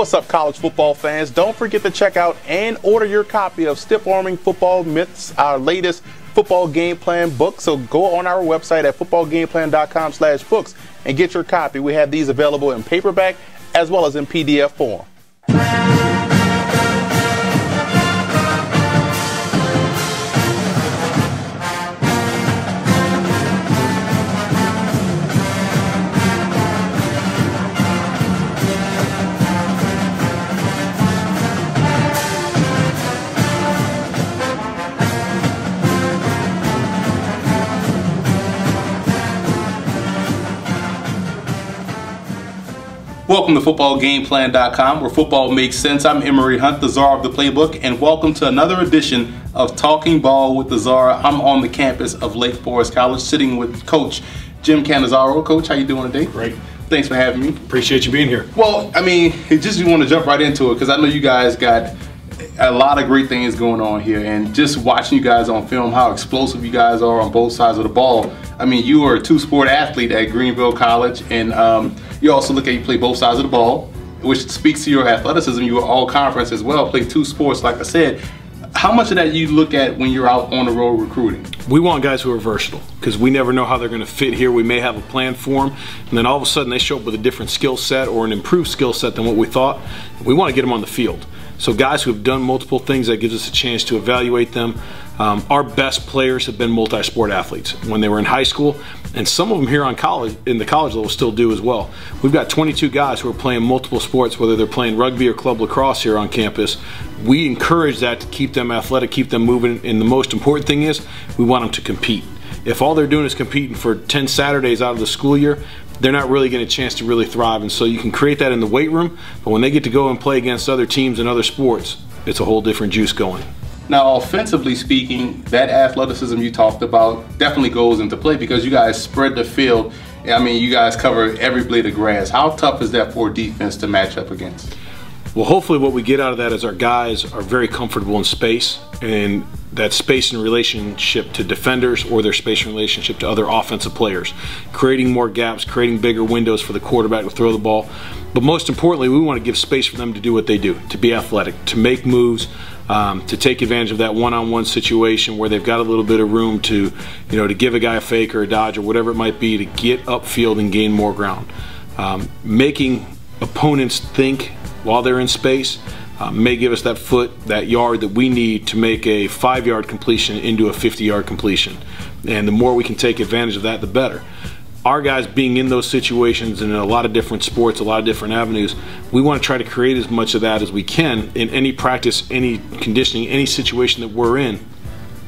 What's up, college football fans? Don't forget to check out and order your copy of Stiff Arming Football Myths, our latest football game plan book. So go on our website at footballgameplan.com slash books and get your copy. We have these available in paperback as well as in PDF form. Welcome to footballgameplan.com where football makes sense. I'm Emory Hunt, the czar of the playbook, and welcome to another edition of Talking Ball with the Czar. I'm on the campus of Lake Forest College sitting with Coach Jim Catanzaro. Coach, how you doing today? Great. Thanks for having me. Appreciate you being here. Well, I mean, just you want to jump right into it because I know you guys got a lot of great things going on here and just watching you guys on film how explosive you guys are on both sides of the ball i mean you are a two-sport athlete at greenville college and um, you also look at you play both sides of the ball which speaks to your athleticism you are all conference as well play two sports like i said how much of that you look at when you're out on the road recruiting? We want guys who are versatile because we never know how they're going to fit here. We may have a plan for them, and then all of a sudden they show up with a different skill set or an improved skill set than what we thought. We want to get them on the field. So guys who have done multiple things, that gives us a chance to evaluate them. Um, our best players have been multi-sport athletes when they were in high school, and some of them here on college, in the college level, still do as well. We've got 22 guys who are playing multiple sports, whether they're playing rugby or club lacrosse here on campus. We encourage that to keep them athletic, keep them moving, and the most important thing is we want them to compete. If all they're doing is competing for 10 Saturdays out of the school year, they're not really getting a chance to really thrive. And so you can create that in the weight room, but when they get to go and play against other teams and other sports, it's a whole different juice going. Now, offensively speaking, that athleticism you talked about definitely goes into play because you guys spread the field. I mean, you guys cover every blade of grass. How tough is that for defense to match up against? Well, hopefully, what we get out of that is our guys are very comfortable in space, and that space in relationship to defenders or their space in relationship to other offensive players, creating more gaps, creating bigger windows for the quarterback to throw the ball. But most importantly, we want to give space for them to do what they do, to be athletic, to make moves, um, to take advantage of that one-on-one situation where they've got a little bit of room to, you know, to give a guy a fake or a dodge or whatever it might be to get upfield and gain more ground. Um, making opponents think while they're in space uh, may give us that foot, that yard that we need to make a five yard completion into a 50 yard completion. And the more we can take advantage of that, the better. Our guys being in those situations and in a lot of different sports, a lot of different avenues, we want to try to create as much of that as we can in any practice, any conditioning, any situation that we're in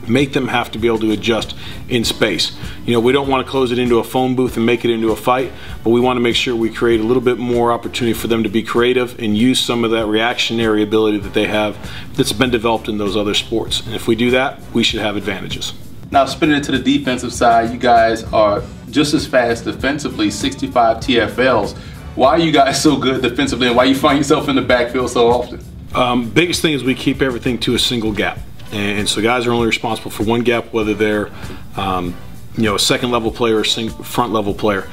make them have to be able to adjust in space. You know, we don't want to close it into a phone booth and make it into a fight, but we want to make sure we create a little bit more opportunity for them to be creative and use some of that reactionary ability that they have that's been developed in those other sports. And if we do that, we should have advantages. Now, spinning it to the defensive side, you guys are just as fast defensively, 65 TFLs. Why are you guys so good defensively and why you find yourself in the backfield so often? Um, biggest thing is we keep everything to a single gap. And so guys are only responsible for one gap, whether they're um, you know a second level player or front level player.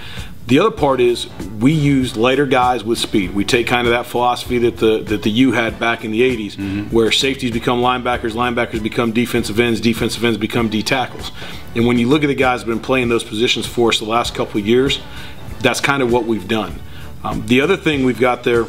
The other part is we use lighter guys with speed. We take kind of that philosophy that the that the U had back in the 80s, mm-hmm. where safeties become linebackers, linebackers become defensive ends, defensive ends become D tackles. And when you look at the guys who've been playing those positions for us the last couple of years, that's kind of what we've done. Um, the other thing we've got there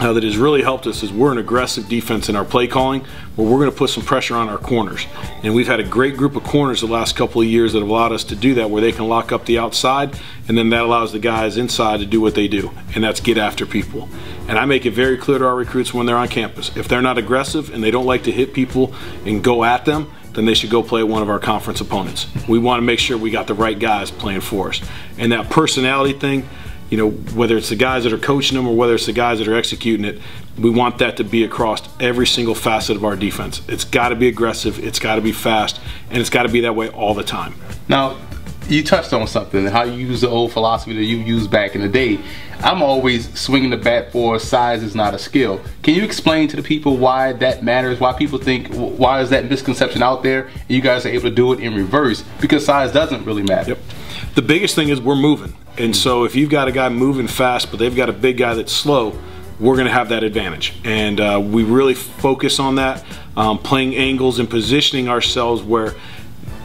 uh, that has really helped us is we're an aggressive defense in our play calling where we're going to put some pressure on our corners. And we've had a great group of corners the last couple of years that have allowed us to do that where they can lock up the outside and then that allows the guys inside to do what they do and that's get after people. And I make it very clear to our recruits when they're on campus. If they're not aggressive and they don't like to hit people and go at them, then they should go play one of our conference opponents. We want to make sure we got the right guys playing for us. And that personality thing, you know, whether it's the guys that are coaching them or whether it's the guys that are executing it, we want that to be across every single facet of our defense. It's got to be aggressive, it's got to be fast, and it's got to be that way all the time. Now, you touched on something, how you use the old philosophy that you used back in the day. I'm always swinging the bat for size is not a skill. Can you explain to the people why that matters? Why people think, why is that misconception out there? And you guys are able to do it in reverse because size doesn't really matter. Yep. The biggest thing is we're moving. And so if you've got a guy moving fast, but they've got a big guy that's slow, we're going to have that advantage. And uh, we really focus on that, um, playing angles and positioning ourselves where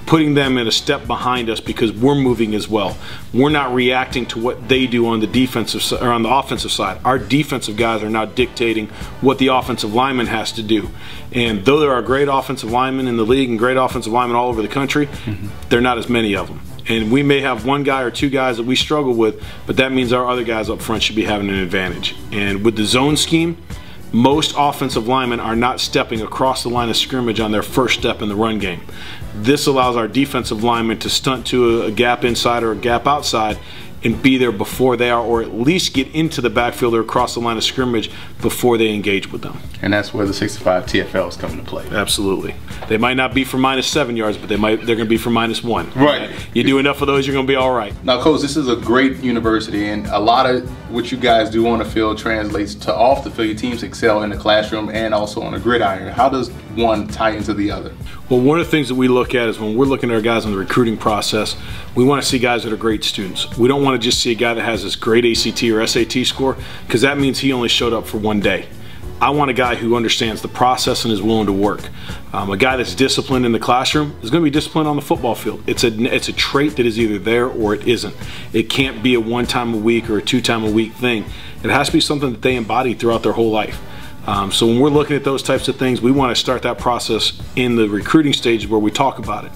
putting them in a step behind us because we're moving as well. We're not reacting to what they do on the defensive or on the offensive side. Our defensive guys are now dictating what the offensive lineman has to do. And though there are great offensive linemen in the league and great offensive linemen all over the country, mm-hmm. there are not as many of them. And we may have one guy or two guys that we struggle with, but that means our other guys up front should be having an advantage. And with the zone scheme, most offensive linemen are not stepping across the line of scrimmage on their first step in the run game. This allows our defensive linemen to stunt to a gap inside or a gap outside and be there before they are, or at least get into the backfield or across the line of scrimmage before they engage with them. And that's where the 65 TFLs come into play. Absolutely. They might not be for minus seven yards, but they might they're going to be for minus one. Right. You do enough of those, you're going to be all right. Now, coach, this is a great university, and a lot of what you guys do on the field translates to off the field. Your teams excel in the classroom and also on the gridiron. How does one tie into the other? Well, one of the things that we look at is when we're looking at our guys in the recruiting process, we want to see guys that are great students. We don't want to just see a guy that has this great ACT or SAT score because that means he only showed up for one day. I want a guy who understands the process and is willing to work. Um, a guy that's disciplined in the classroom is going to be disciplined on the football field. It's a it's a trait that is either there or it isn't. It can't be a one time a week or a two time a week thing. It has to be something that they embody throughout their whole life. Um, so when we're looking at those types of things, we want to start that process in the recruiting stage where we talk about it.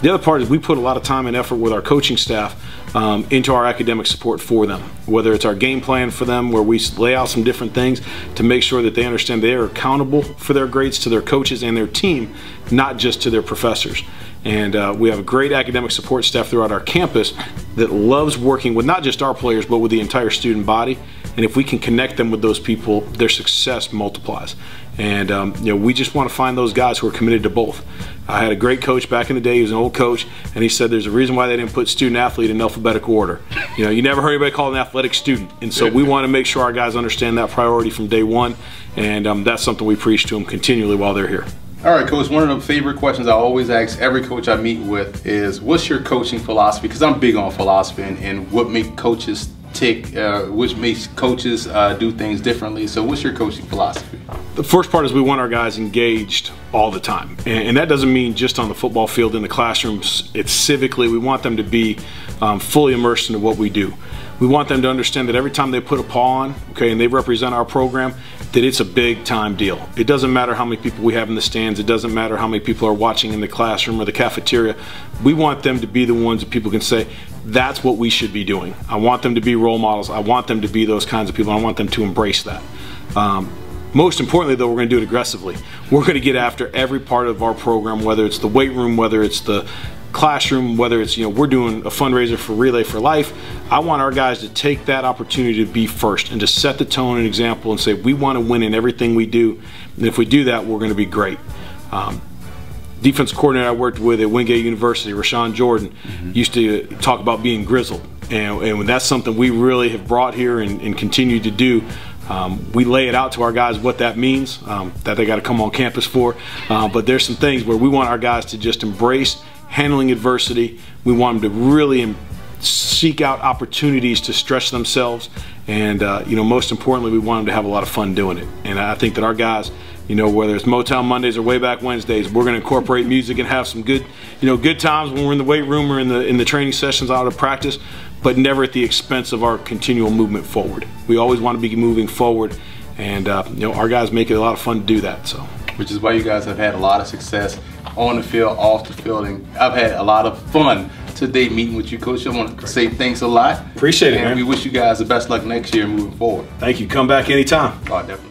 The other part is we put a lot of time and effort with our coaching staff um, into our academic support for them, whether it's our game plan for them, where we lay out some different things to make sure that they understand they are accountable for their grades to their coaches and their team, not just to their professors. And uh, we have a great academic support staff throughout our campus that loves working with not just our players, but with the entire student body. And if we can connect them with those people, their success multiplies. And um, you know, we just want to find those guys who are committed to both. I had a great coach back in the day. He was an old coach, and he said there's a reason why they didn't put student athlete in alphabetical order. You know, you never heard anybody call an athletic student, and so we want to make sure our guys understand that priority from day one, and um, that's something we preach to them continually while they're here. All right, coach. One of the favorite questions I always ask every coach I meet with is, "What's your coaching philosophy?" Because I'm big on philosophy and, and what makes coaches tick, uh, which makes coaches uh, do things differently. So, what's your coaching philosophy? The first part is we want our guys engaged all the time, and, and that doesn't mean just on the football field in the classrooms. It's civically. We want them to be um, fully immersed into what we do. We want them to understand that every time they put a paw on, okay, and they represent our program, that it's a big time deal. It doesn't matter how many people we have in the stands. It doesn't matter how many people are watching in the classroom or the cafeteria. We want them to be the ones that people can say, that's what we should be doing. I want them to be role models. I want them to be those kinds of people. I want them to embrace that. Um, most importantly, though, we're going to do it aggressively. We're going to get after every part of our program, whether it's the weight room, whether it's the classroom, whether it's, you know, we're doing a fundraiser for Relay for Life, I want our guys to take that opportunity to be first and to set the tone and example and say, we want to win in everything we do. And if we do that, we're going to be great. Um, defense coordinator I worked with at Wingate University, Rashawn Jordan, mm-hmm. used to talk about being grizzled. And, and, that's something we really have brought here and, and continue to do. Um, we lay it out to our guys what that means, um, that they got to come on campus for. Uh, but there's some things where we want our guys to just embrace handling adversity. We want them to really seek out opportunities to stretch themselves. And, uh, you know, most importantly, we want them to have a lot of fun doing it. And I think that our guys, you know, whether it's Motown Mondays or Way Back Wednesdays, we're going to incorporate music and have some good, you know, good times when we're in the weight room or in the in the training sessions out of practice, but never at the expense of our continual movement forward. We always want to be moving forward, and uh, you know, our guys make it a lot of fun to do that. So, which is why you guys have had a lot of success on the field, off the field, and I've had a lot of fun today meeting with you, Coach. I want to say thanks a lot. Appreciate it, and man. we wish you guys the best luck next year moving forward. Thank you. Come back anytime. Oh, definitely.